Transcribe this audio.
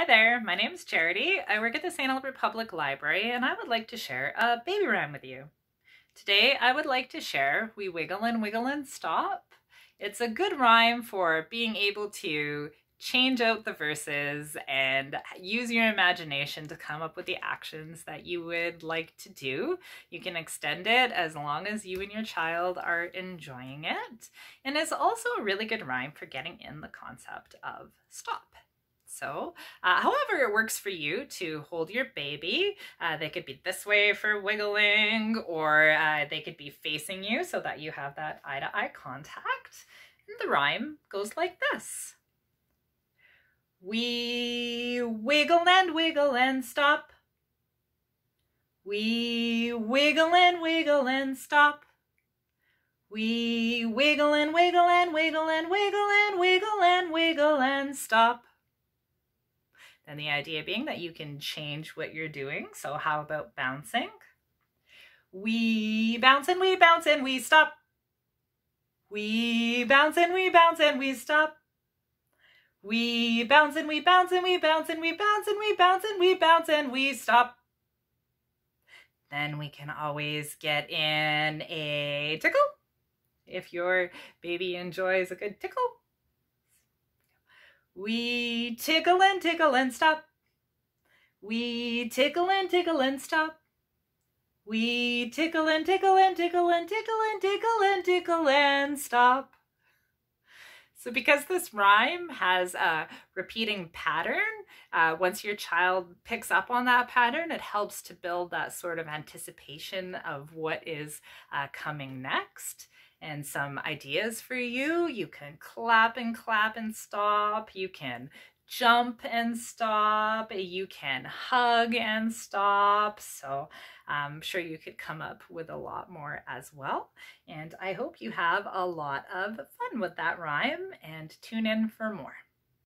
Hi there, my name is Charity. I work at the St. Albert Public Library and I would like to share a baby rhyme with you. Today I would like to share We Wiggle and Wiggle and Stop. It's a good rhyme for being able to change out the verses and use your imagination to come up with the actions that you would like to do. You can extend it as long as you and your child are enjoying it. And it's also a really good rhyme for getting in the concept of stop. So, uh, however it works for you to hold your baby, uh, they could be this way for wiggling, or uh, they could be facing you so that you have that eye to eye contact. And the rhyme goes like this. We wiggle and wiggle and stop. We wiggle and wiggle and stop. We wiggle and wiggle and wiggle and wiggle and wiggle and wiggle and stop. And the idea being that you can change what you're doing. So how about bouncing? We bounce and we bounce and we stop. We bounce and we bounce and we stop. We bounce and we bounce and we bounce and we bounce and we bounce and we bounce and we stop. Then we can always get in a tickle if your baby enjoys a good tickle. We tickle and tickle and stop. We tickle and tickle and stop. We tickle and tickle and tickle and tickle and tickle and tickle and stop. So because this rhyme has a repeating pattern, uh, once your child picks up on that pattern, it helps to build that sort of anticipation of what is uh, coming next and some ideas for you. You can clap and clap and stop. You can jump and stop. You can hug and stop. So I'm sure you could come up with a lot more as well. And I hope you have a lot of fun with that rhyme and tune in for more.